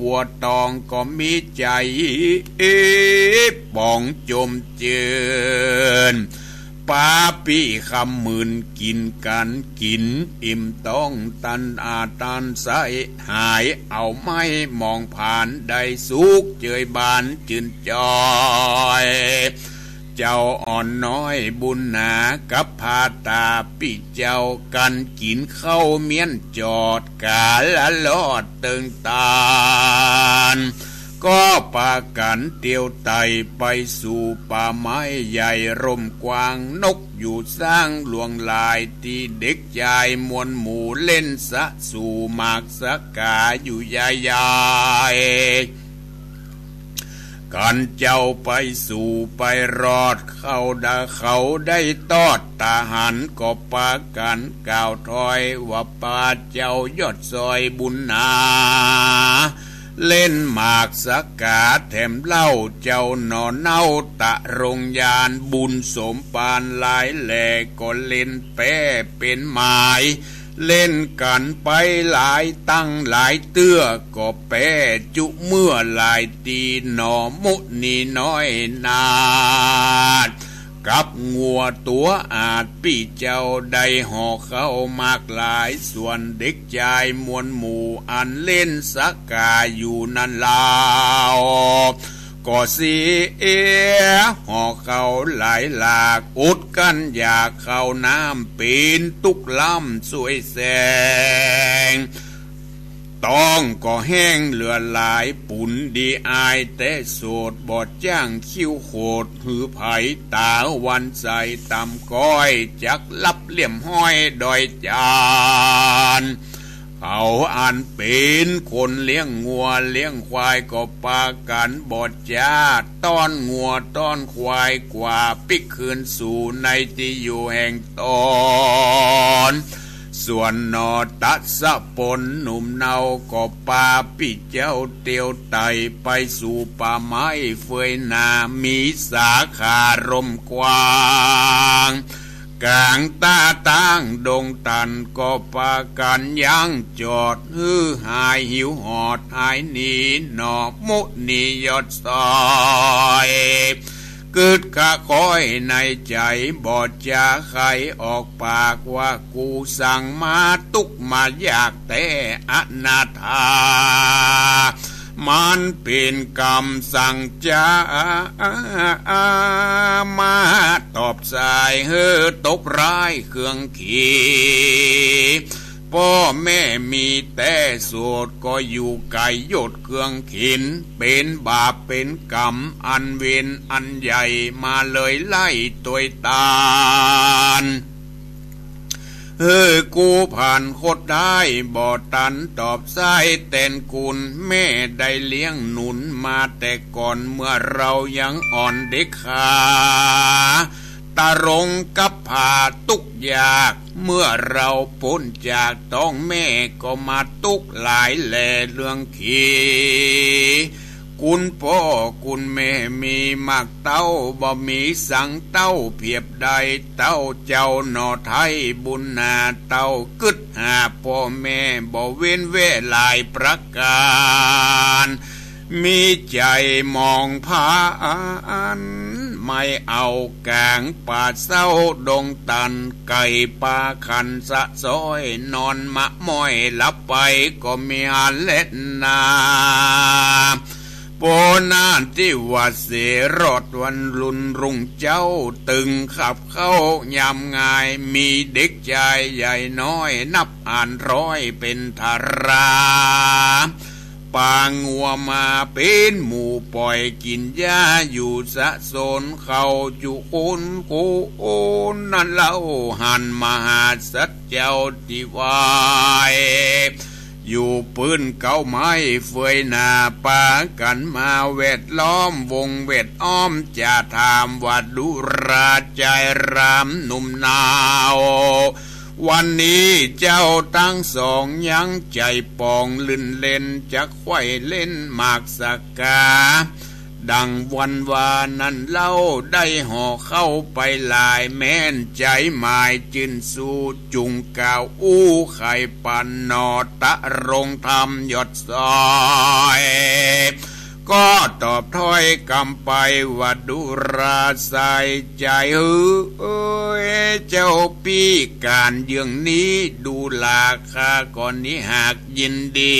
วัวตองก็มีใจป่องจมเจินป้าปี่คำหมื่นกินกันกิน อิ่มต้องตันอาตันใสหายเอาไม่มองผ่านได้สุกเจยบานจืนจอย เจ้าอ่อนน้อยบุญนากับพาตาปิเจ้ากันกินเข้าเมียนจอดกาละลอดตึงตาลก็ปากันเตียวไตไปสู่ป่าไม้ใหญ่ร่มกว้างนกอยู่สร้างหลวงลายที่เด็กใหญ่มวลหมู่เล่นสะสู่มากสะกาอยู่ใหญ่ กันเจ้าไปสู่ไปรอด เข้าดาเขาได้ตอดตาหันก็ปากันกล่าวถอยว่าปาเจ้ายอดซอยบุญนาเล่นหมากสกาแถมเล่าเจ้านอนเน่าตะรงยานบุญสมปานหลายแหล่ก็เล่นแป้เป็นหมาย เล่นกันไปหลายตั้งหลายเตื้อก็แปจุเมื่อหลายตีหนอมุนีน้อยนาดกับงัวตัวอาจปีเจ้าได้ห่อเข้ามากหลายส่วนเด็กชายมวลหมู่อันเล่นสักกาอยู่นั่นลาวก็เสีเอห่อเขาหลายหลากอุด กันอยากเข้าน้ำปีนตุกล่ำสวยแสงต้องก็แห้งเหลือหลายปุ่นดีอายแต่โสดบอดจ้างคิ้วโคดหือไผ่ตาวันใสต่ำก้อย จักลับเหลี่ยมห้อยดอยจาน เขาอ่านเป็นคนเลี้ยงงัวเลี้ยงควายก็ปากันบอดจ้าต้อนงัวต้อนควายกว่าปิกคืนสู่ในที่อยู่แห่งตอนส่วนนอตัดสะปนหนุ่มเนาก็ปาปิเจ้าเตียวไตไปสู่ป่าไม้เฟยนามีสาขารมกว้าง กลางตาตั้งดงตันก็ปากันยังจอดฮือหายหิวหอดหายหนีหนอมุนียอดซอยกิดกะคอยในใจบอดจะใครออกปากว่ากูสั่งมาตุกมาอยากแต่อนาถา มันเป็นกรรมสั่งจะมาตอบสายเฮอตกร้ายเครื่องขีพ่อแม่มีแต่สวดก็อยู่ไก่ยดเครื่องขิน เป็นบาปเป็นกรรม อันเวนอันใหญ่มาเลยไล่ตัวตาล เออกูผ่านโคตรได้บอตันตอบไส้เต้นกุลแม่ได้เลี้ยงหนุนมาแต่ก่อนเมื่อเรายังอ่อนเด็กขาตารงกับผาตุกยาก เมื่อเราพ้นจากต้องแม่ก็มาตุกหลายแหล่เรื่องขี คุณพ่อคุณแม่มีมักเต้าบ่มีสังเต้าเพียบใดเต้าเจ้าหนอไทยบุญนาเต้ากึดหาพ่อแม่บ่เว้นเวลายประการมีใจมองผานไม่เอาแกงป่าเศร้าดงตัน ไก่ปลาขันสะซอย นอนมะม้อยหลับไปก็มีอันเล็ดนา โปนาที่ว่าเสรอดวันลุนรุงเจ้าตึงขับเข้ายำงายมีเด็กใจใหญ่น้อย นับอ่านร้อยเป็นธาราปางงัวมาเป็นหมูปล่อยกินหญ้าอยู่สะสนเขาจุคนกูโอนนั่นเล่าหันมหาสัจเจ้าทิวาย อยู่ปืนเก้าไม้เฟยนาปากันมาเวทล้อมวงเวทอ้อมจะถามวัดดุราใจรามหนุ่มนาว วันนี้เจ้าตั้งสองยังใจปองลื่นเล่นจะไขว้เล่นหมากสกา ดังวันวานั้นเล่าได้ห่อเข้าไปลายแม่นใจหมายจินสู่จุงกาวอู้ไข่ปันนอตะรงทำยอดซอยก็ตอบถ้อยกำไปว่าดุราใสใจเฮ้ยเจ้าปีการเยื่องนี้ดูลาคาก่อนนี้หากยินดี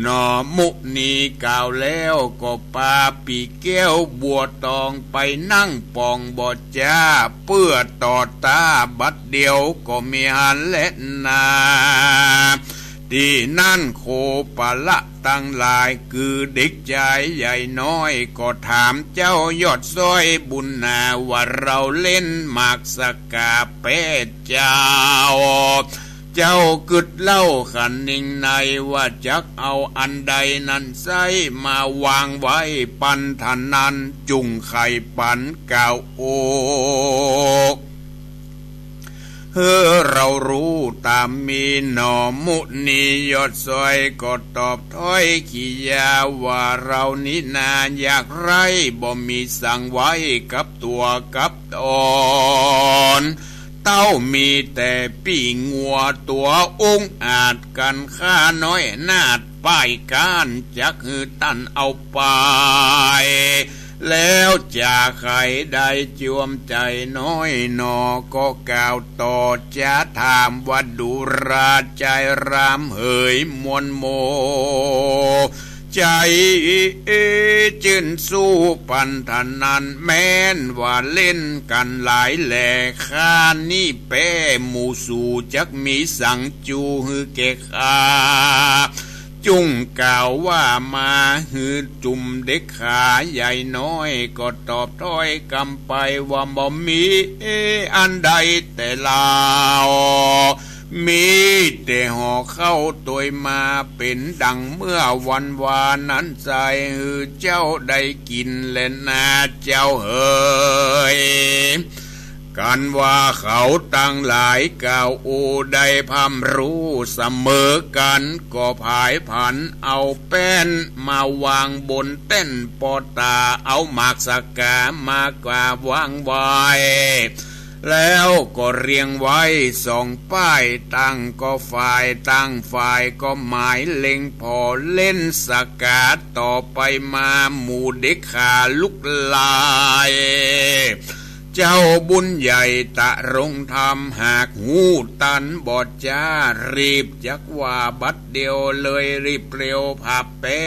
หนอมุนีกล่าวแล้วก็ปาปีแก้วบัวตองไปนั่งปองบอดจ้า เพื่อต่อตาบัดเดียวก็มีหันและนาที่นั่นโคปะละตั้งหลายคือเด็กใจใหญ่น้อย ก็ถามเจ้ายอดซอยบุญนาว่าเราเล่นหมากสกาเป็ดเจ้า เจ้ากึดเล่าขันนิ่งในว่าจักเอาอันใดนั้นใส่มาวางไว้ปันทันนันจุงไข่ปันเก่าโอกเฮอเรารู้ตามมีหนอมุนียอดซอยก็ตอบถ้อยขี้ยาว่าเรานี้นาอยากไรบ่มีสั่งไว้กับตัวกับตอน เต้ามีแต่ปีงัวตัวองอาจกันข้าน้อยนาดป้ายการจักคือตันเอาไปแล้วจะใครได้จวมใจน้อยนอก็กล่าวต่อจะถามว่าดูราใจรามเหยมวนโม ใจจืนสู้ปันธนันแม้นว่าเล่นกันหลายแหล่ข้านี่แป้หมูสู่จักมีสังจูฮือเกขาจุงกล่าวว่ามาฮือจุ่มเด็กขาใหญ่น้อย ก็ตอบถ้อยกำไปว่าบ่มีอันใดแต่ลาว มีแต่ห่อเข้าตัวมาเป็นดังเมื่อวันวานนั้นใจเจ้าได้กินเล่นาเจ้าเฮยกันว่าเขาตั้งหลายกล่าวโอได้พำรู้เสมอกันก็ผายผันเอาแป้นมาวางบนเต้นปอตาเอาหมากสกามากว่าวางไว้ แล้วก็เรียงไว้สองป้ายตั้งก็ฝ่ายตั้งฝ่ายก็หมายเล็งพอเล่นสกาดต่อไปมาหมู่เด็กขาลุกลาย เจ้าบุญใหญ่ตะรงทำหากหูตันบอดจ้า รีบจักว่าบัดเดียวเลยรีบเร็วผับเป้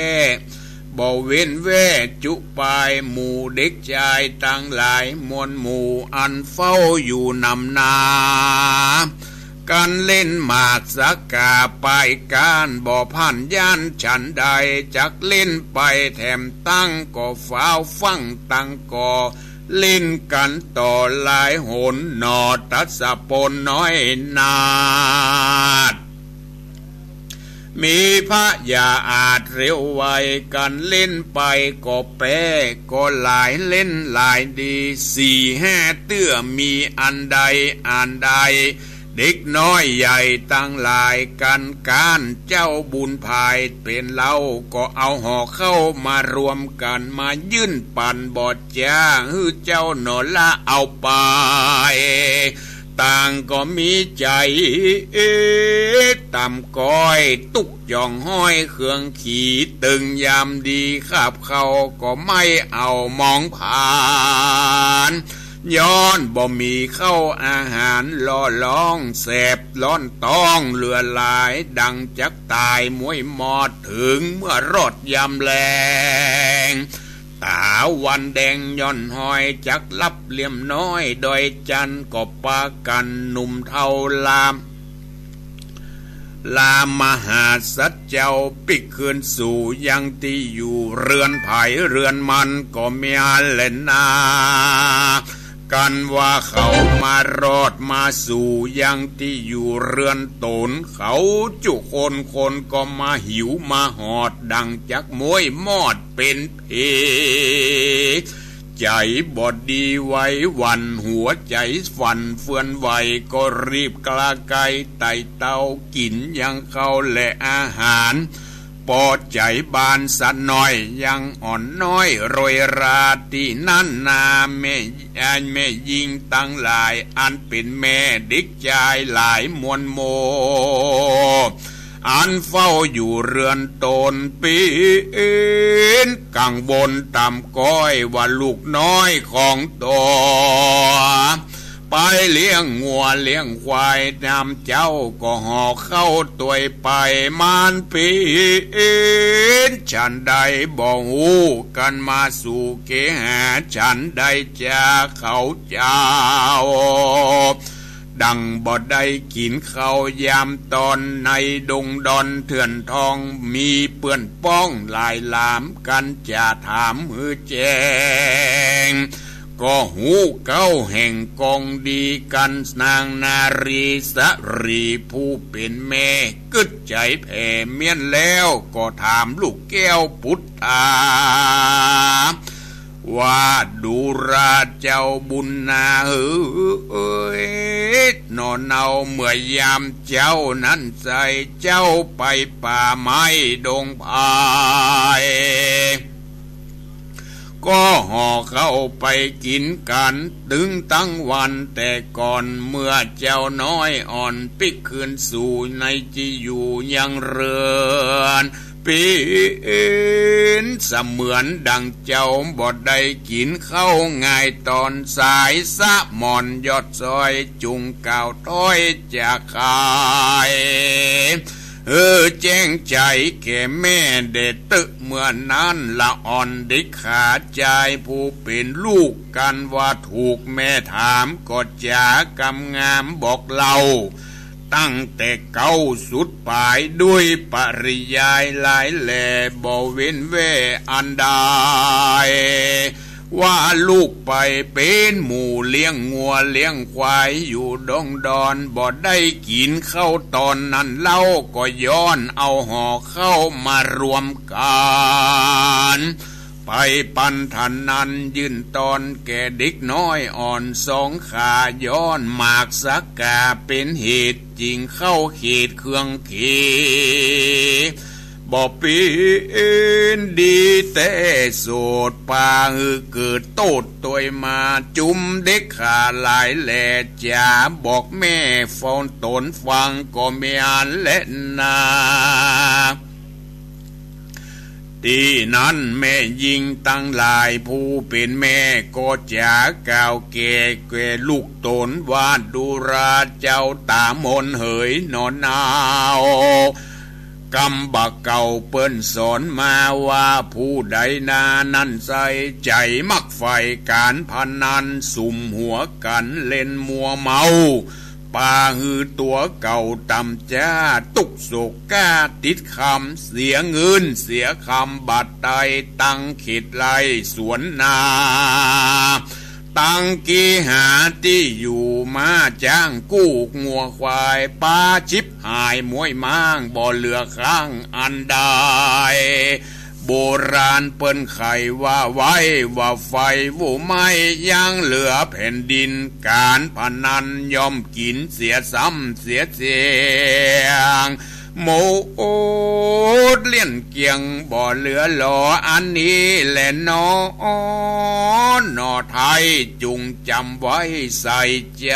บ่เว้นแวจุปายหมู่เด็กชายตั้งหลายมวลหมู่อันเฝ้าอยู่นำนาการเล่นหมากสักกาไปการบ่ผ่านย่านฉันใดจักเล่นไปแถมตั้งก็ฟ้าวฟังตั้งก่อเล่นกันต่อลายหนหนอตัสปนน้อยนาด มีพระยาอาจเร็วไวกันเล่นไปก็แป้ก็หลายเล่นหลายดีสี่ห้าเตื้อมีอันใดอันใด เด็กน้อยใหญ่ตั้งหลายกันการเจ้าบุญภายเป็นเล่าก็เอาห่อเข้ามารวมกันมายื่นปั่นบอดจ้าฮือเจ้าหนอละเอาไป ต่างก็มีใจเอต่ำก้อยตุกย่องห้อยเครื่องขี่ตึงยามดีขับเขาก็ไม่เอามองผ่านย้อนบ่มีเข้าอาหารล่อล้องแสบล้อนต้องเลือหลายดังจักตายมวยมอดถึงเมื่อรถยำแรง ตาวันแดงย่อนหอยจักลับเหลี่ยมน้อยโดยจันก็ปากันหนุ่มเท่าลาม ลามหาสัจเจ้าปิกคืนสู่ยังที่อยู่เรือนไผ่เรือนมันก็มีเล่นนา กันว่าเขามารอดมาสู่ยังที่อยู่เรือนตน เขาจุคนคนก็มาหิวมาหอดดังจักมวยมอดเป็นเพใจบอดดีไว้วันหัวใจฝันเฟือนไหวก็รีบกลาไกไต่เต้ากินยังเขาและอาหาร ปอดใจบานสันน้อย ยังอ่อนน้อยโรยราที่นั่นนาแม่อันแม่ยิงตั้งหลาย อันเป็นแม่ดิกใจหลายมวลโม อันเฝ้าอยู่เรือนตนปีนกังบนต่ำก้อยว่าลูกน้อยของตัว ไปเลี้ยงงัวเลี้ยงควายนำเจ้าก็ห่อเข้าตัวไปมานปีนฉันใดบอกหูกันมาสู่เกหาฉันใดจะเขาเจ้าดังบ่ได้กินข้าวยามตอนในดงดอนเถื่อนทองมีเปื่อนป้องลายลามกันจะถามมือแจง ก็หูเก้าแห่งกองดีกันนางนารีสรีผู้เป็นแม่กึดใจแผ่เมียนแล้วก็ถามลูกแก้วพุทธาว่าดูราเจ้าบุญนาเฮ้ยนอนเอาเมื่อยามเจ้านั้นใส่เจ้าไปป่าไม้ดงพาย เข้าไปกินกันตึงตั้งวันแต่ก่อนเมื่อเจ้าน้อยอ่อนปิกคืนสู่ในจีอยู่ยังเรือนปีนเสมือนดังเจ้าบอดได้กินเข้าง่ายตอนสายสะมอนยอดซอยจุงเก่าต้อยจะขาย เออแจ้งใจแก่แม่เด็ดตึเมื่อนั้นละอ่อนดิขาใจผู้เป็นลูกกันว่าถูกแม่ถามก็จากำงามบอกเล่าตั้งแต่เก้าสุดปลายด้วยปริยายหลายแหล่บ่เว้นเวอันใด ว่าลูกไปเป็นหมูเลี้ยงงัวเลี้ยงควายอยู่ดงดอนบ่ได้กินเข้าตอนนั้นเล่าก็ย้อนเอาห่อเข้ามารวมกันไปปันทันนันยืนตอนแก่เด็กน้อยอ่อนสองขาย้อนหมากสักกาเป็นเหตุจริงเข้าเขตเครื่องเข บ่ปีนดีแต่โสดปาฮือเกิดโตดตัวมาจุมเด็กขาหลายแหล่จะบอกแม่ฟอนตนฟังก็ไม่อ่านและนาตีนั้นแม่ยิงตั้งลายผู้เป็นแม่ก็จะก่าวเกเกลูกตนวาดดูราเจ้าตามนเหยนอนนาว กำบักเก่าเปิ้นสอนมาว่าผู้ใดนานั่นใส่ใจมักไฟการพนนันสุ่มหัวกันเล่นมัวเมาป่าหือตัวเก่าตำจ้าตุกโศกก้าติดคำเสียเงินเสียคำบัดใดตั้งขิดไลสวนนา ตังกีหาที่อยู่มาจ้างกู้งัวควายป้าชิบหายมวยม้างบ่เหลือข้างอันใดโบราณเปิ้นไขว่าไว้ว่าไฟวูไม่ยังเหลือแผ่นดินการพนันยอมกินเสียซ้ำเสียเสียงโมโอ ดเลี่ยนเกียงบ่เหลือหลออันนี้แหละนอนนอไทยจุงจำไว้ใส่ใจ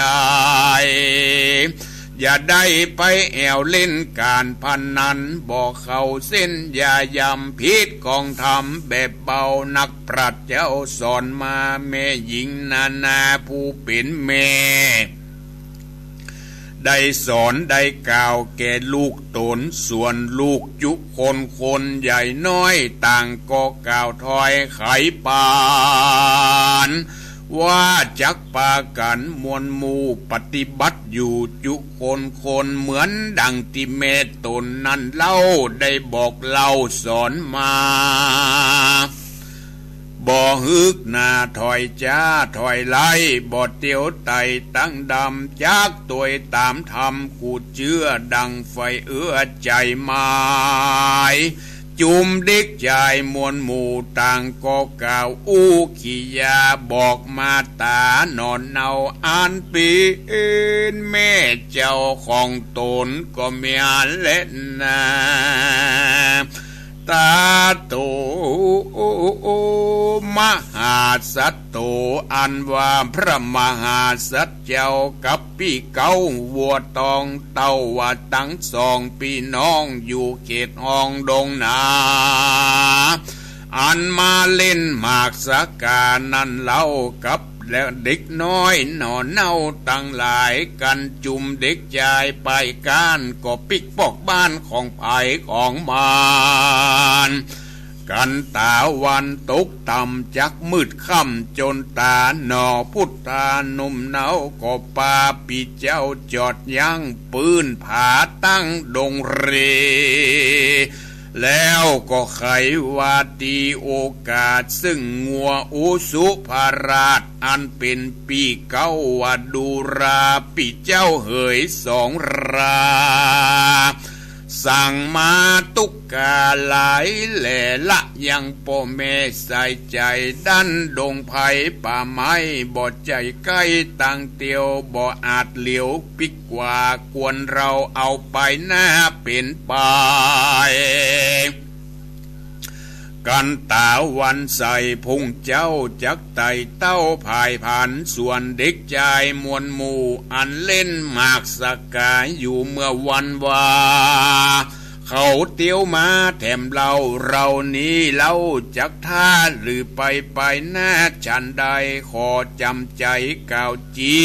อย่าได้ไปแอวเล่นการพันนันบอกเขาเส้นอย่ายำพิษกองทำแบบเบานักปรัชเจ้าสอนมาแม่หญิงนานาผู้เป็นแม่ ได้สอนได้กล่าวแก่ลูกตนส่วนลูกจุคนคนใหญ่น้อยต่างก็กล่าวถอยไขปานว่าจักปากันมวลมูปฏิบัติอยู่จุคนคนเหมือนดังที่เมตตนนั้นเล่าได้บอกเล่าสอนมา บ่ฮึกนาถอยจ้าถอยไล่บ่เตียวไตตั้งดำจากตัวตามธรรมกูเชื่อดังไฟเอื้อใจไม้จุมเด็กชายมวลหมู่ต่างก็กล่าวอู้ขียาบอกมาตานอนเนาอ่านปีเอ็นแม่เจ้าของตนก็เมียเล่นนาตาโตาสัตโตอันว่าพระมหาสัจเจ้ากับพี่เก้าวัวตองเต้าว่าตั้งสองพี่น้องอยู่เขตห้องดงนาอันมาเล่นหมากสกานั่นเล่ากับแล้วเด็กน้อยหนอนเน่าตั้งหลายกันจุ่มเด็กชายไปก้านก็ปิกปอกบ้านของไผ่ของมาน กันตาวันตกต่ำจักมืดค่ำจนตาหนอพุทธานุ่มเนาก็ปาปีเจ้าจอดยั้งปืนผาตั้งดงเร แล้วก็ไขวาตีโอกาสซึ่งงัวอุสุภาราชอันเป็นปีเก้าวัดูราปีเจ้าเหยสองรา สั่งมาตุกกาหลายแหล่ละยังโปเมใส่ใจดันดงไผ่ป่าไม้บอดใจใกล้ตังเตียวบ่อาจเหลียวปิกกว่าควรเราเอาไปหน้าเป็นป กันตาวันใส่พุงเจ้าจักไตเต้าภายผ่านส่วนเด็กชายมวลหมู่ อันเล่นหมากสกายอยู่เมื่อวันวาเขาเตียวมาแถมเราเรานี้เล่าจักท่าหรือไปไปหน้าฉันใดขอจำใจกาวจี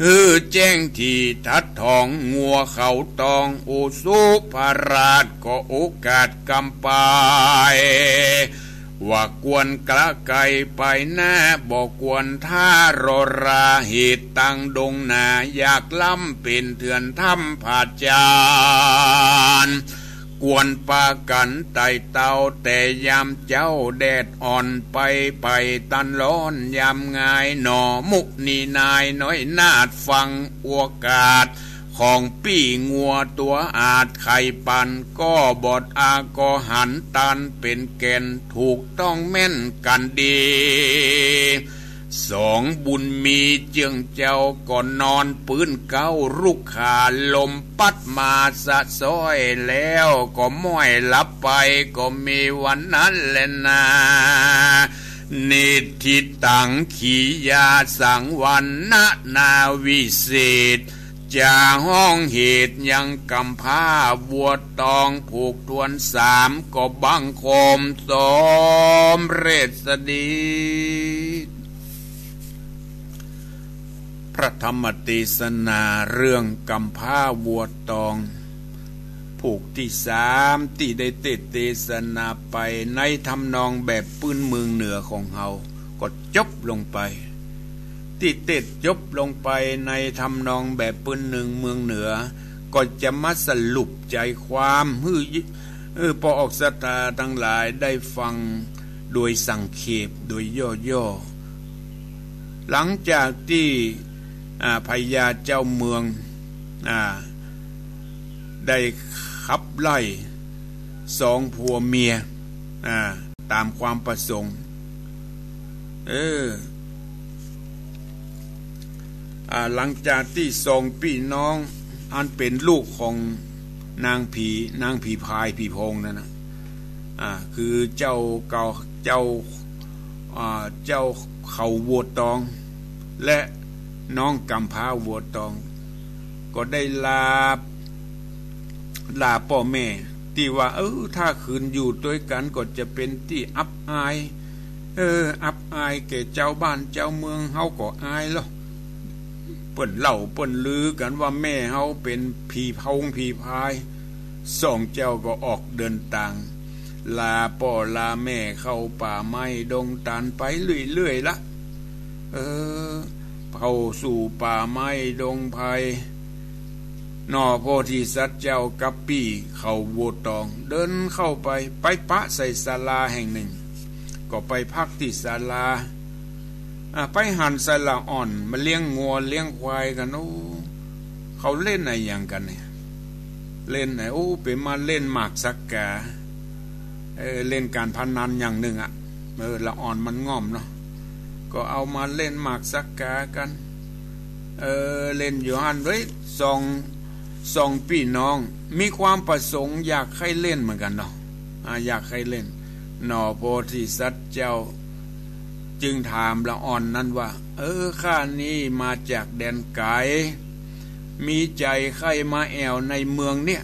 เออแจ้งที่ทัดทองงัวเขาตองโอสุภาราชก็โอกาสกำปายว่ากวนกระไกไปหน้าบอกกวนท่ารอราเหตุตังดงนาอยากล้ำเป็นเถื่อนถ้ำผาจาน กวนปากันไต่เตาแต่ยามเจ้าแดดอ่อนไปไปตันร้อนยามงายหนอมุกนีนายน้อยนาดฟังอวกาศ ของปี้งัวตัวอาจไข่ปันก็บอดอากอหันตันเป็นแกนถูกต้องแม่นกันดี สองบุญมีเจียงเจ้าก่อนนอนปืนเก้ารุกขาลมปัดมาสะซ้อยแล้วก็ม้อยหลับไปก็มีวันนั้นแหละนานิทิตังขียาสังวันนานาวิเศษจะห้องเหตุยังกำผ้าบัวตองผูกทวนสามก็บังคมสมเรศดี พระธรรมตีสนาเรื่องกำผ้าวัวตอง ผูกที่สามที่ได้เตเตสนาไปในทำนองแบบปืนเมืองเหนือของเฮาก็จบลงไป ที่เตดจบลงไปในทำนองแบบปืนหนึ่งเมืองเหนือ ก็จะมาสรุปใจความฮือออพอออกสตาทั้งหลายได้ฟังโดยสังเขปโดยย่อๆหลังจากที่ พญาเจ้าเมืองอได้ขับไล่สองผัวเมียตามความประสงค์ เออหลังจากที่สองพี่น้องอันเป็นลูกของนางผีนางผีพายผีพงนั่นนะอ่าคือเจ้าเก่าเจ้าอ่าเจ้าเขาวัวตอง และ น้องกำพาวัวตอง ก็ได้ลาลาพ่อแม่ ที่ว่า เออถ้าคืนอยู่ด้วยกันก็จะเป็นที่อับอาย เออ อับอายแก่เจ้าบ้านเจ้าเมืองเฮาก็อายหรอเปิ่นเล่าเปิ่นลือกันว่าแม่เฮาเป็นผีพงผีพายสองเจ้าก็ออกเดินต่าง ลาป่อลาแม่เข้าป่าไม้ดงตานไปเรื่อยๆละเออ เข้าสู่ป่าไม้ดงไผ่นอโพธิสัตว์เจ้ากับปีเขาวัวตอง เดินเข้าไปไปปะใส่ศาลาแห่งหนึ่ง ก็ไปพักที่ศาลาไปหันศาลาอ่อนมาเลี้ยงงัวเลี้ยงควายกันโอ้เขาเล่นอะไรอย่างกันเนี่ยเล่นไหนโอ้เป็นมาเล่นหมากสักกาเเล่นการพนนันอย่างหนึ่งอะ่ะเออละอ่อนมันง่อมเนาะ ก็เอามาเล่นหมากสักกากัน เออเล่นอยู่หันเฮ้ยสองสองพี่น้อง มีความประสงค์อยากให้เล่นเหมือนกันเนาะอยากให้เล่น หนอโพธิสัตว์เจ้า จึงถามละอ่อนนั้นว่า เออข้านี้มาจากแดนไกลมีใจใครมาแอวในเมืองเนี่ย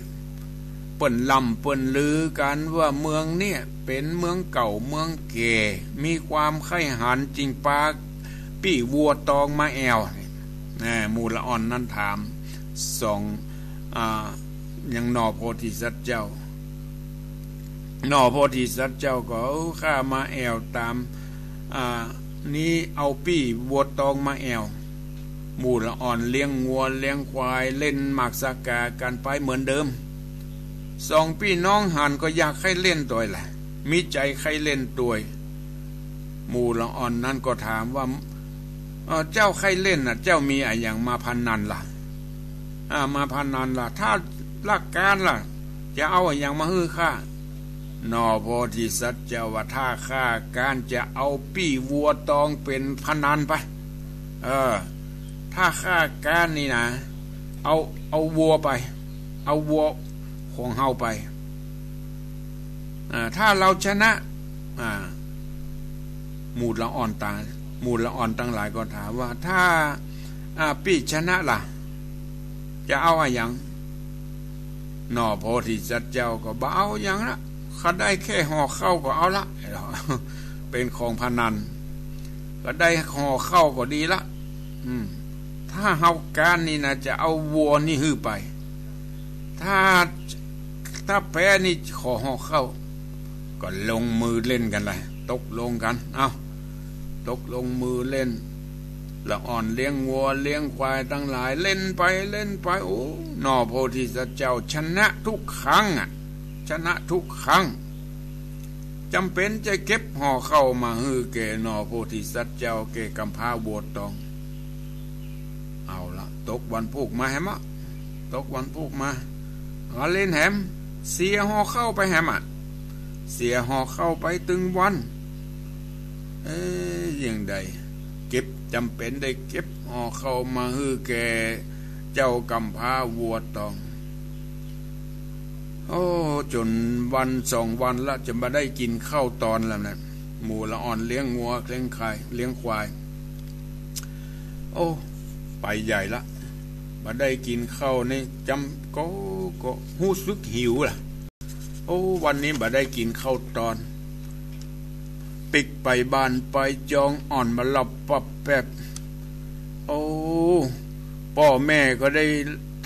เปิ่นลำเปิ่นลือกันว่าเมืองเนี่ย เป็นเมืองเก่าเมืองเก่มีความไข่หันจริงปากปี่วัวตองมาแอวนี่มูละอ่อนนั้นถามสองอ่ายังนอโพธิสัตว์เจ้า นอโพธิสัตว์เจ้าก็ข้ามาแอวตามนี้เอาปี้วัวตองมาแอวหมูละอ่อนเลี้ยงงัวเลี้ยงควายเล่นหมากสากากันไปเหมือนเดิมสองพี่น้องหันก็อยากให้เล่นตัวแหละ มีใจใครเล่นตัวหมูละอ่อนนั่นก็ถามว่าเจ้าใครเล่นน่ะ เจ้ามีอะไรอย่างมาพันนันล่ะมาพันนันล่ะ ถ้าลักการล่ะ จะเอาอะไรอย่างมาฮื้อข้านอโพธิสัตว์เจ้าว่าถ้าข้าการจะเอาปี้วัวตองเป็นพนันไป เออ ถ้าข้าการนี่นะ เอาเอาวัวไป เอาวัวของเฮาไป ถ้าเราชนะหมูดละอ่อนตาหมูดละอ่อนตั้งหลายก็ถามว่า ถ้าปี้ชนะล่ะ จะเอาอะไรย่างนอโพธิสัตว์เจ้าก็บ่เอาอย่างละเขาได้แค่ห่อเข้าก็เอาละเป็นของพนัน ก็ได้ห่อเข้าก็ดีละ อืม ถ้าเฮาการนี่นะจะเอาวัวนี่ฮื้อไป ถ้าถ้าแพ้นี่ขอห่อเข้า ก็ลงมือเล่นกันเลยตกลงกัน เอาตกลงมือเล่นละอ่อนเลี้ยงวัวเลี้ยงควายตั้งหลายเล่นไปเล่นไปโอ้นอโพธิสัตว์เจ้าชนะทุกครั้งอะชนะทุกครั้งจำเป็นจะเก็บห่อเข้ามาฮือเกนอโพธิสัตว์เจ้าเกกำพาบวชตอง เอาละตกวันพูกมาแฮมะตกวันพูกมาเอาเล่นแฮม เสียห่อเข้าไปแฮมอะ เสียหอเข้าไปตึงวัน เอ้ยยังใด เก็บจำเป็นได้เก็บหอเข้ามาฮือแกเจ้ากำพาวัวตอง โอ้จนวันสองวันละจะมาได้กินข้าวตอนแล้วนะหมูละอ่อนเลี้ยงงัวเลี้ยงควายเลี้ยงควาย โอ้ไปใหญ่ละมาได้กินข้าวนี่จำก็ก็หู้สึกหิวล่ะ โอ้วันนี้มาได้กินข้าวตอน ปิกไปบ้านไปจองอ่อนมาหลับปับแปบโอ้พ่อแม่ก็ได้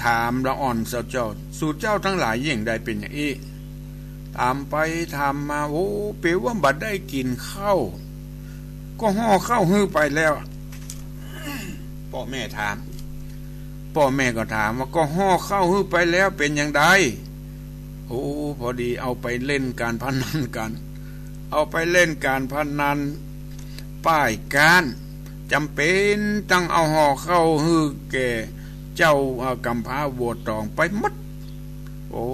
ถามละอ่อนเจ้าเจ้า สู่เจ้าทั้งหลายยิ่งใดเป็นอย่างนี้ถามไปถามมาโอ้เปว่าบัดได้กินข้าวก็ห่อข้าวฮื้อไปแล้วพ่อแม่ถามพ่อแม่ก็ถามว่าก็ห่อข้าวฮื้อไปแล้วเป็นอย่างไร โอ้พอดีเอาไปเล่นการพนันกัน เอาไปเล่นการพนัน ป้ายการจำเป็นต้องเอาห่อเข้าฮือแก่เจ้ากำพาวัวตองไปมัดโอ้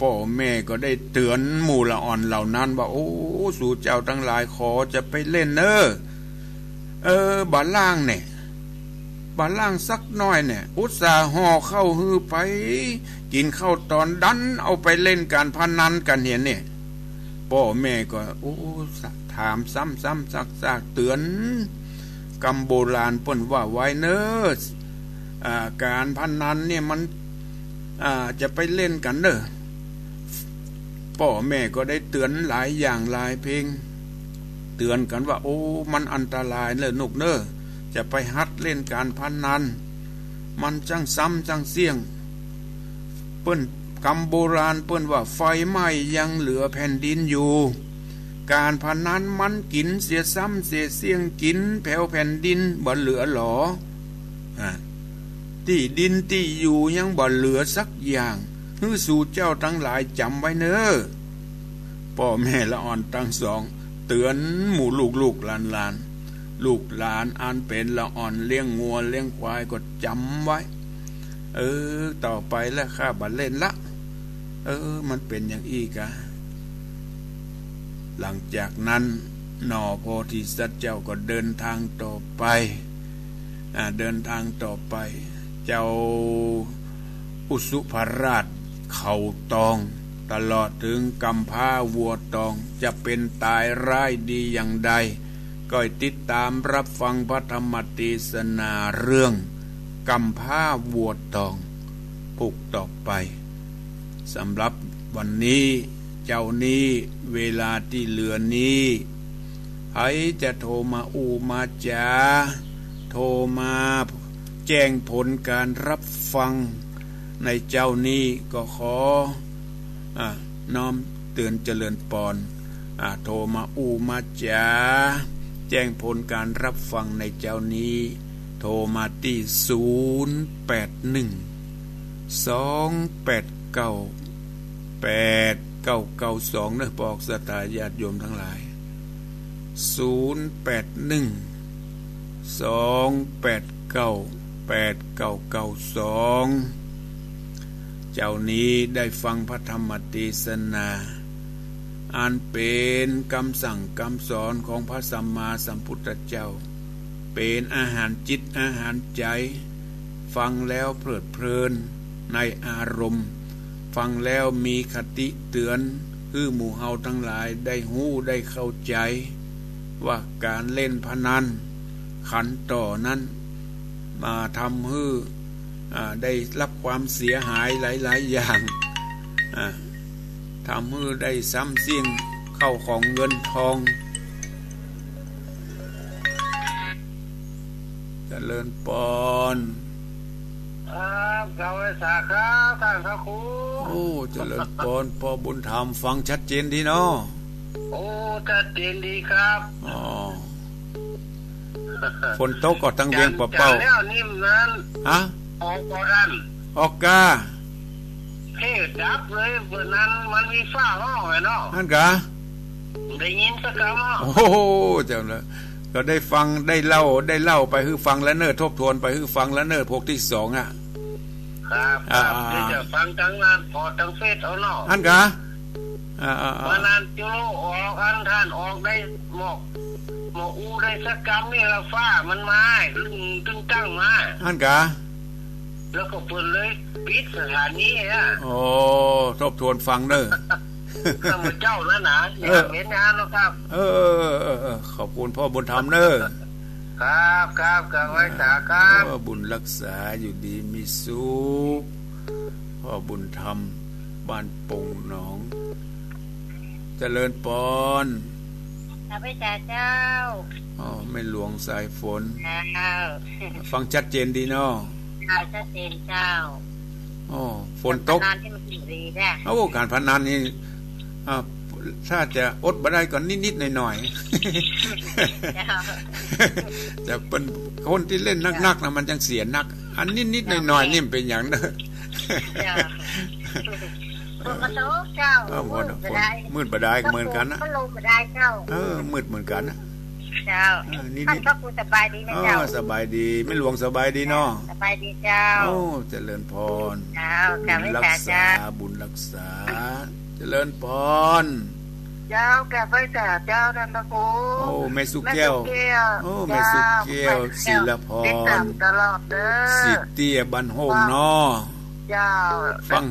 พ่อแม่ก็ได้เตือนหมู่ละอ่อนเหล่านั้นว่าโอ้สู่เจ้าทั้งหลายขอจะไปเล่นเนอเออบาล่างเนี่ย บาล่างสักน้อยเนี่ย อุตส่าห์ห่อเข้าฮือไป กินข้าวตอนดันเอาไปเล่นการพนันกันเห็นเนี่ยพ่อแม่ก็โอ้ถามซ้ำซ้ำซักซักเตือนกำโบราณป่นว่าไว้เนอร์การพนันเนี่ยมันจะไปเล่นกันเนอะพ่อแม่ก็ได้เตือนหลายอย่างหลายเพลง เตือนกันว่า โอ้ มันอันตรายเลยนุกเนอ จะไปฮัดเล่นการพนนัน มันจังซ้ำจังเสี่ยง เปิ้นกำโบราณเปิ้นว่าไฟไหม้ยังเหลือแผ่นดินอยู่ การพนันมันกินเสียซ้ำเสียเสี่ยงกินแผ่วแผ่นดินบ่เหลือหรออ่าที่ดินที่อยู่ยังบ่เหลือสักอย่างฮือสู่เจ้าทั้งหลายจำไว้เนอพ่อแม่ละอ่อนทั้งสอง เตือนหมู่ลูกลูกหลานหลาน ลูกหลานอันเป็นละอ่อนเลี้ยงงัวเลี้ยงควายก็จำไว้ เออ ต่อไปแล้วข้าบัดเล่นละ เออ มันเป็นอย่างอีกะหลังจากนั้นนอโพธิสัตว์เจ้าก็เดินทางต่อไป เดินทางต่อไป เจ้าอุสุภราช เข่าตอง ตลอดถึงกำพาวัวตองจะเป็นตายร้ายดีอย่างใด ก็ติดตามรับฟังพระธรรมเทศนาเรื่องกำผ้าวัวตองผูกต่อไปสำหรับวันนี้เจ้านี้เวลาที่เหลือนี้ใครจะโทรมาอูมาจาโทรมาแจ้งผลการรับฟัง ในเจ้านี้ก็ขออน้อมเตือนเจริญปอนอโทรมาอูมาจา จ้งผลการรับฟังในเจ้านี้ โทรมาที่ 081 289 8992นะบอกสตาญาติโยมทั้งหลาย 081 289 8992 เจ้านี้ได้ฟังพระธรรมติศนา อันเป็นคำสั่งคำสอนของพระสัมมาสัมพุทธเจ้า เป็นอาหารจิตอาหารใจ ฟังแล้วเพลิดเพลินในอารมณ์ ฟังแล้วมีคติเตือนคือหมู่เฮาทั้งหลายได้หู้ได้เข้าใจ ว่าการเล่นพนัน ขันต่อนั้น มาทำให้ได้รับความเสียหายหลาย ๆ อย่าง ทำให้ได้ซ้ำเสี่ยงเข้าของเงินทองจเจริญปอนครับเจ้าไอ้สาครับท่านพระครูโอ้เจริญปอนพอบุญธรรมฟังชัดเจนดีเนาะโอ้ชัดเจนดีครับอ๋อฝนตกก็ตั้งเวียงปะเป้าแล้วนิ่มนั้นฮะออกกรันออกกา เฮ้ดับเลยเมื่อนั้นมันมีฟ้าห้องไงเนาะนั่นกะได้ยินสักคำโอ้โหเจ้าเลยก็ได้ฟังได้เล่าได้เล่าไปคือฟังแล้วเนิ่ทบทวนไปคือฟังแล้วเนิ่พวกที่สองอะ ครับครับจะฟังทั้งนั้นพอทั้งเฟซเอาเนาะอันกะวันนั้นจุโลออกอันท่านออกได้หมอกหมอกอูได้สักกรรมนี่ละฟ้ามันมาลึงตึงตั้งมาอันกะ แล้วก็เปิดเลยปิดสถานีอะโอ้ทบทวนฟังเด้อข้าพเจ้าแล้วนะอย่าเห็นงานแล้วครับเออเออขอบคุณพ่อบุญธรรมเนอะครับครับกับไว้สาครับบุญรักษาอยู่ดีมีสุขพ่อบุญธรรมบ้านปงหนองเจริญปอนข้าพเจ้าเจ้าอ๋อไม่หลวงสายฝน ฟังชัดเจนดีเนาะ ชัดเจนเจ้าอ๋อฝนตกการที่มันดีแน่โอ้การพนันนี่ถ้าจะอดบ่ได้ก่อนนิดๆหน่อยๆจะเป็นคนที่เล่นนักๆนะมันจังเสียนัก อันนิดๆหน่อยๆนี่เป็นอย่างเนอะมืดบดายเหมือนกันนะเออมืดเหมือนกันนะ เจ้าท่านพระครูสบายดีไหมเจ้าสบายดีไม่หลวงสบายดีเนาะสบายดีเจ้าโอ้เจริญพรเจ้าบุญรักษาบุญรักษา เจริญพรเจ้าแก่ไฟแสบเจ้าท่านพระครูโอ้แม่สุแก้วโอ้แม่สุแก้วศิลพรตลอดเด้อสิเตี้ยบันโฮงเนาะเจ้าฟัง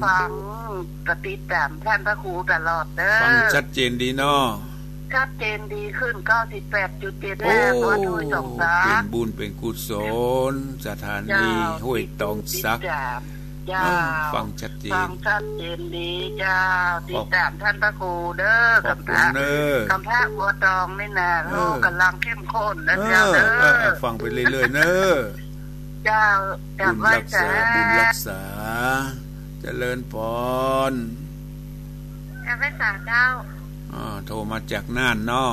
กติดตามท่านพระครูตลอดเด้อฟังชัดเจนดีเนาะ ชัดเจนดีขึ้น 98.7แล้ววัดห้วยตองซักเป็นบุญเป็นกุศลสถานีห้วยตองซักจ้าฟังชัดเจนฟังชัดเจนดีเจ้าติดตามท่านพระครูเด้อคำพระคำพระบัวตองนี่นะโอ้กำลังเข้มข้นนะเจ้าเด้อฟังไปเรื่อยๆเนอะเจ้าบุญรักษาบุญรักษา เจริญพรจารักษาเจ้า อ๋อโทรมาจากน่านเนาะ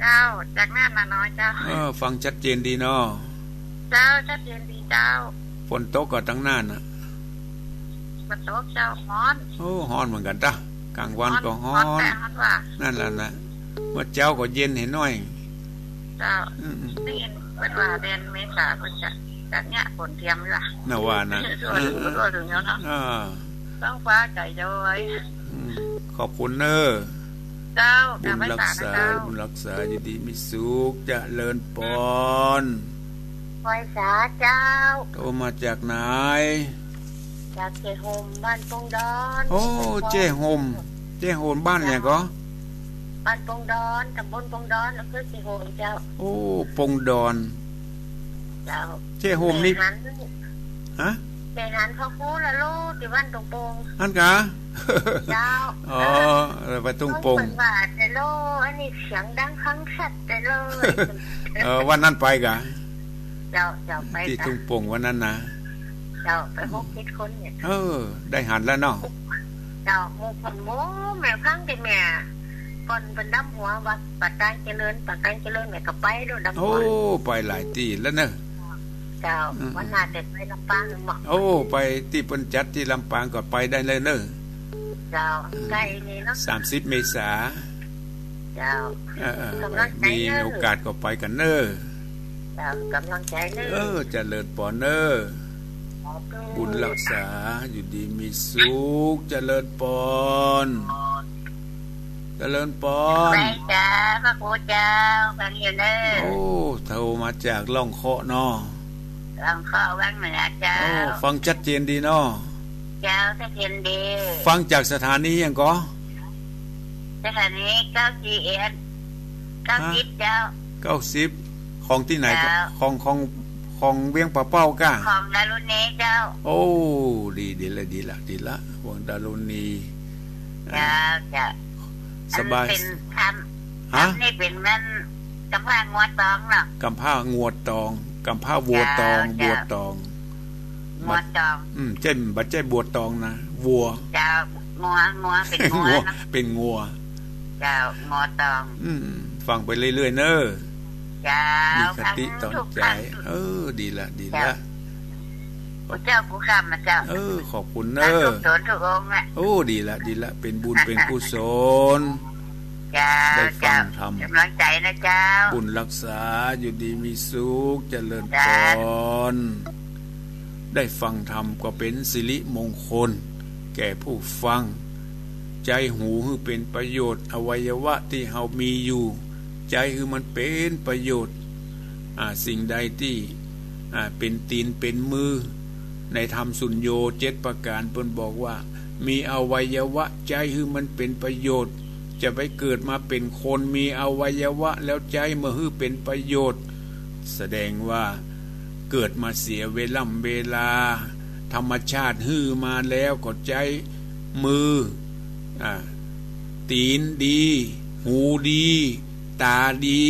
เจ้าจากน่านมาน้อยเจ้าเออฟังชัดเจนดีเนาะเจ้าชัดเจนดีเจ้าฝนตกก็ทั้งน่านอะฝนตกเจ้าฮ้อนโอ้ฮ้อนเหมือนกันจ้ะกลางวันก็ฮ้อนนั่นแหละนะเมื่อเจ้าก็เย็นเห็นน้อยเจ้านี่เป็นว่าเดือนเมษาเพิ่นจะจากเนี้ยฝนเทียมล่ะน่าว่านะก็ถึงแล้วเนาะต้องฟ้าใจเจ้าไว้ขอบคุณเนอ เจ้าบุญรักษาบุญรักษาอยู่ดีมีสุขจะเลินปอนไว้สาเจ้าโทรมาจากไหนจากเจโฮมบ้านปงดอนโอ้เจโฮมเจโฮมบ้านเนี่ยก็บ้านปงดอนตำบลปงดอนอำเภอสีโหมเจ้า โอ้ปงดอนเจ้าเจ้โฮมนี่แหันฮะ แม่หันเขาคูละลูกที่บ้านตรงปงอันกะเจ้าอ๋อเออไปตุ้งปงเพิ่นว่าแต่โลอันนี้เสียงดังครั้งชัดแต่เลยเออวันนั้นไปกะเจ้าเจ้าไปที่กัตุ้นงปงวันนั้นนะเจ้าไปหกคิดคนเนี่ยเออ ได้หันแล้วเนาะเจ้าหมูคนหมูแม่พังแต่แม่ก่อนเป็นดำหัววัดปัดการเจริญปัดการเจริญแม่ก็ไปด้วยดำหัโอ้วไปหลายตีแล้วเนอะ เจ้าอืมวันหน้าเด็กไปลำปางหมอกโอ้ ไปที่เปิ้นจัดที่ลำปางก็ไปได้เลยเนอะเจ้าใกล้นี่เนาะสามสิบเมษาเจ้าเออเออกำลังใจมีเนอะโอกาสก็ไปกันเนอะเจ้ากำลังใจเลยเออเจะเลิศปอเนอะบุญรักษาอยู่ดีมีสุขเจริญปอนเจริญปอนไปจ้าพระครูเจ้ากันอยู่เนอโอ้โทรมาจากล่องเคาะเนาะลองข้อวังเหนือเจ้าโอ้ฟังชัดเจนดีเนาะเจ้าถ้าเทียนดี ฟังจากสถานียังก็สถานีเก้าจีเอ็นเก้าจิตเจ้าเก้าสิบของที่ไหนก็ครับของของของเวียงปะเป้าก้าของดารุณีเจ้า โอ้ดีดีละดีละดีละวงดารุณีเจ้าเจ้าสบายอันเป็นทฮะำทำนี่เป็นมันกำพร้างวดตองเนาะกำผ้างวดตอง กำผ้าวัวตองจ้าบัวตองงวดตอง อืมเจ้นบัดเจ้บัวตองนะวัวเจ้างัวงัวเป็นงัวงัวเนาะเป็นงัวเจ้างวดตอง อืมฟังไปเรื่อยๆเนอะเจ้ามีคฟังติตอนทุกใจครั้งเออ ดีละดีจ้าละพระเจ้าผู้คำนะเจ้า เออ ขอบคุณเนทั้งอะทุกโสนทุกองค์อะโอ้ดีละดีละเป็นบุญเป็นกุศล เจ้าได้ฟัเจ้างธรรมกำลังใจนะเจ้า บุญรักษาอยู่ดีมีสุขเจริญพจ้ารได้ฟังธรรมก็เป็นสิริมงคล แก่ผู้ฟัง ใจหูคือเป็นประโยชน์ อวัยวะที่เฮามีอยู่ ใจคือมันเป็นประโยชน์อ่าสิ่งใดที่อ่าเป็นตีนเป็นมือ ในธรรมสุญโยเจ็ดประการเพิ่นบอกว่า มีอวัยวะใจคือมันเป็นประโยชน์ จะไปเกิดมาเป็นคนมีอวัยวะ แล้วใจมือฮือเป็นประโยชน์ แสดงว่าเกิดมาเสียเวล่ำเวลา ธรรมชาติฮือมาแล้วก็ใจมืออตีนดี หูดี ตาดี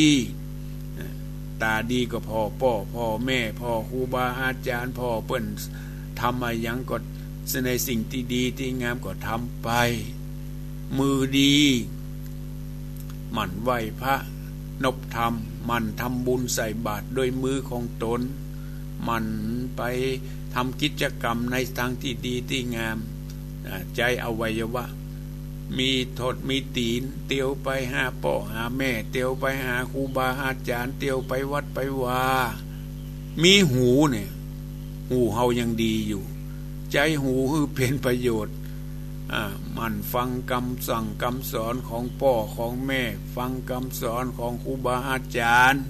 ตาดีก็พ่อพ่อพ่อแม่พ่อครูบาอาจารย์พ่อเปิ้นทำมายังก็ในสิ่งที่ดีที่งามก็ทำไป มือดี หมั่นไหวพระ นบธรรมหมันทำบุญใส่บาตรด้วยมือของตนหมันไปทำกิจกรรมในทางที่ดีที่งาม ใจอวัยวะ มีทดมีตีน เตียวไปหาพ่อหาแม่ เตียวไปหาครูบาอาจารย์ เตียวไปวัดไปว่ามีหูเนี่ย หูเฮายังดีอยู่ ใจหูคือเป็นประโยชน์ มันฟังคำสั่งคำสอนของพ่อของแม่ ฟังคำสอนของครูบาอาจารย์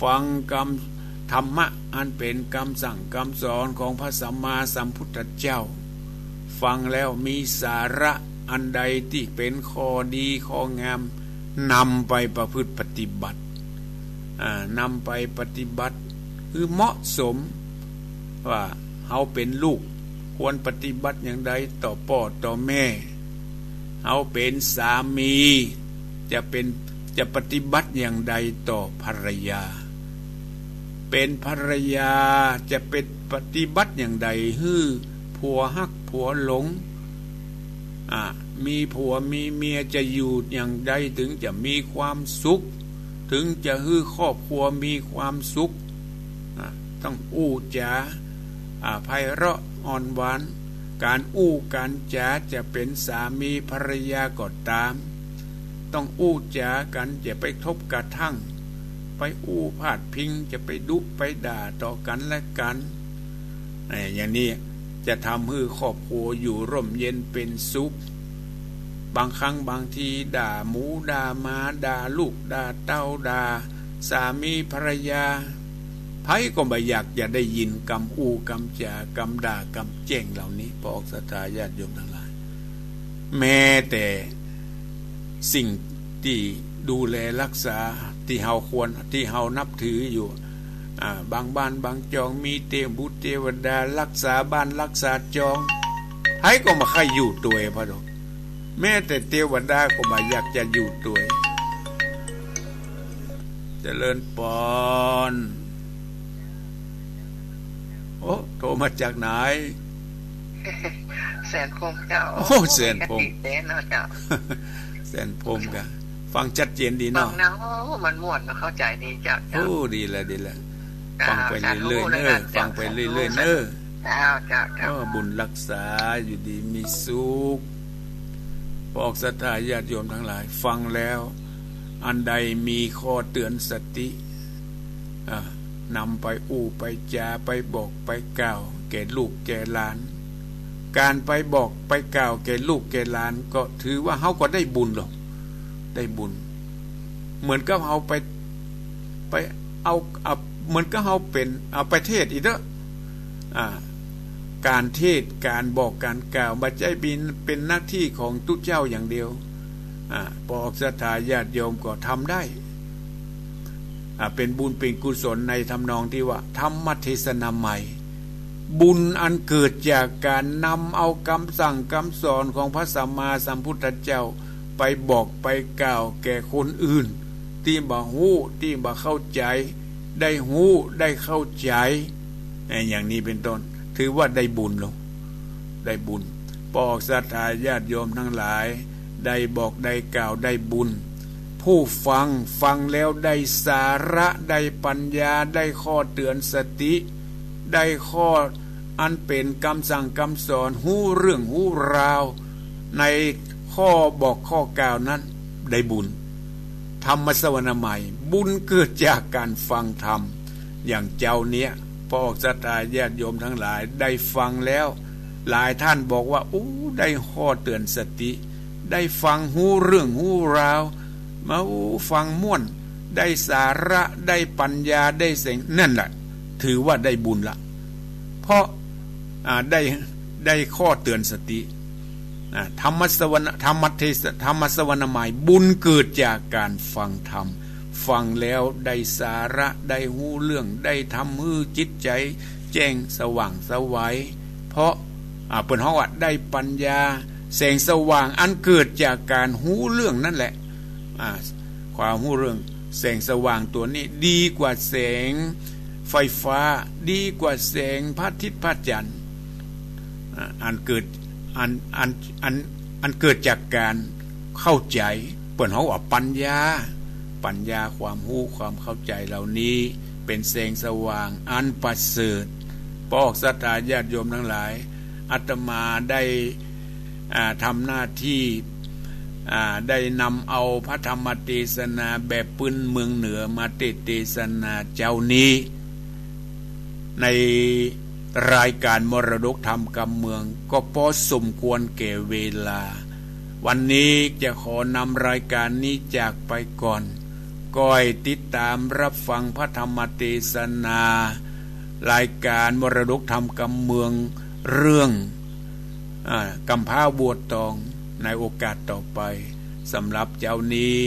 ฟังคำธรรมะอันเป็นคำสั่งคำสอนของพระสัมมาสัมพุทธเจ้า ฟังแล้วมีสาระอันใดที่เป็นข้อดีข้องามนำไปประพฤติปฏิบัตินำไปปฏิบัติ คือเหมาะสมว่าเฮาเป็นลูก ควรปฏิบัติอย่างใดต่อพ่อต่อแม่เฮาเป็นสามี จะเป็นจะปฏิบัติอย่างใดต่อภรรยา เป็นภรรยาจะเป็นปฏิบัติอย่างใดฮื้อผัวฮักผัวหลงอ่ามีผัวมีเมียจะอยู่อย่างใดถึงจะมีความสุข ถึงจะฮื้อครอบครัวมีความสุขอ่าต้องอู้จาอ่าไพเราะ อ่อนหวาน การอู้การจาจะเป็นสามีภรรยาก็ตาม ต้องอู้จากันอย่าไปทบกระทั่ง ไปอู้พาดพิงจะไปดุไปด่าต่อกันและกันไอ้อย่างนี้จะทำให้ครอบครัวอยู่ร่มเย็นเป็นสุขบางครั้งบางทีด่าหมูด่ามาด่าลูกด่าเต้าด่าสามีภรรยา ไพ่ก็ไม่อยากจะได้ยินกำอูกำจากำด่ากำแจ้งเหล่านี้พอออกสตาญาติโยมทั้งหลาย แม้แต่สิ่งที่ดูแลรักษาที่เฮาควรที่เฮานับถืออยู่บางบ้านบางจองมีเทพบุตรเทวดา รักษาบ้านรักษาจองให้ก็มาใครอยู่ตัวพะดอกแม้แต่เทวดาก็มาอยากจะอยู่ตัวเจริญปอน อ้โทรมาจากไหนแสนพมเจ้าโอ้แสนพรหมแสนเนาะเจ้าแสนพรมกันฟังชัดเจนดีฟัเนาะงนะโอ้มันม่วนเนาะเข้าใจดีเจ้าเจ้าโอ้ดีแล้วดีแล้วจ้าฟังไปเรื่อยๆเนอะฟังไปเรื่อยๆเนอะเจ้าเจ้าเจ้าก็บุญรักษาอยู่ดีมีสุขบอกศรัทธาญาติโยมทั้งหลาย ฟังแล้ว อันใดมีข้อเตือนสติอ่า นำไปอู้ไปจาไปบอกไปกล่าว แก่ลูกแก่หลาน การไปบอกไปกล่าว แก่ลูกแก่หลาน ก็ถือว่าเขาก็ได้บุญหรอกได้บุญ เหมือนกับเขาไปไปเอาเอาเหมือนกับเขาเป็นเอาไปเทศอีกเด้ออ่าการเทศการบอกการกล่าวบัจใจบินเป็นหน้าที่ของทุกเจ้าอย่างเดียวอ่าบอกสถาญาติโยมก็ทำได้ เป็นบุญเป็นกุศลในทำนองที่ว่า ธรรมเทศนาใหม่ บุญอันเกิดจากการนำเอาคำสั่งคำสอนของพระสัมมาสัมพุทธเจ้าไปบอกไปกล่าวแก่คนอื่น ที่บ่ฮู้ที่บ่เข้าใจ ได้ฮู้ได้เข้าใจอย่างนี้เป็นต้น ถือว่าได้บุญลงได้บุญปอกศรัทธาญาติโยมทั้งหลาย ได้บอกได้กล่าวได้บุญ ผู้ฟังฟังแล้วได้สาระได้ปัญญาได้ข้อเตือนสติ ได้ข้ออันเป็นคำสั่งคำสอนหู้เรื่องหู้ราว ในข้อบอกข้อกล่าวนั้นได้บุญ ธรรมสวรรค์ใหม่ บุญเกิดจากการฟังธรรม อย่างเจ้าเนี้ยพอออกสตาญาติโยมทั้งหลายได้ฟังแล้ว หลายท่านบอกว่าอู้ได้ข้อเตือนสติ ได้ฟังหูเรื่องหูราว มาหูฟังม่วน ได้สาระได้ปัญญาได้เสียงนั่นแหละ ถือว่าได้บุญละ เพราะได้ได้ข้อเตือนสติธรรมสวรรธรรมเทศธรรมสวรรค์หมายบุญเกิดจากการฟังธรรม ฟังแล้วได้สาระได้หูเรื่องได้ทำมือจิตใจ แจ้งสว่างสวัยเพราะเปิดห้องว่าได้ปัญญาแสงสว่างอันเกิดจากการหูเรื่องนั่นแหละ ความหูเรื่องแสงสว่างตัวนี้ดีกว่าแสงไฟฟ้าดีกว่าแสงพระอาทิตย์พระจันทร์อันเกิดอันอันอันอันเกิดจากการเข้าใจเปิดห้องว่าปัญญา ปัญญาความรู้ความเข้าใจเหล่านี้เป็นแสงสว่างอันประเสริฐปอกสตาญาติโยมทั้งหลายอาตมาได้ทำหน้าที่ ได้นำเอาพระธรรมเทศนาแบบปืนเมืองเหนือมาเทศเทศนาเจ้านี้ ในรายการมรดกธรรมกำเมือง ก็พอสมควรแก่เวลา วันนี้จะขอนำรายการนี้จากไปก่อนก้อยติดตามรับฟังพระธรรมเทศนา รายการมรดกธรรมกำเมืองเรื่องอกำพ้าบวชตอง ในโอกาสต่อไปสำหรับเจ้านี้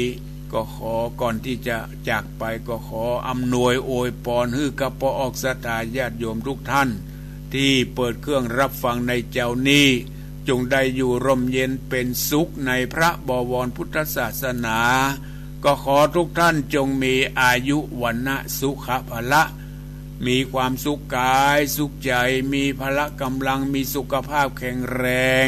ก็ขอก่อนที่จะจากไปก็ขออำนวยโอยปอนฮือกับปอออกสตาญาติโยมทุกท่าน ที่เปิดเครื่องรับฟังในเจ้านี้ จงได้อยู่ร่มเย็นเป็นสุขในพระบวรพุทธศาสนา ก็ขอทุกท่านจงมีอายุวันนะสุขภละ มีความสุขกายสุขใจ มีพละกำลังมีสุขภาพแข็งแรง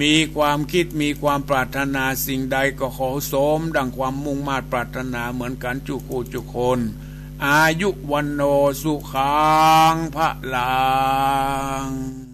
มีความคิดมีความปรารถนาสิ่งใดก็ขอสม ดังความมุ่งมา่ปรารถนาเหมือนกันจุกูจุคน อายุวันโนสุขังพระลัง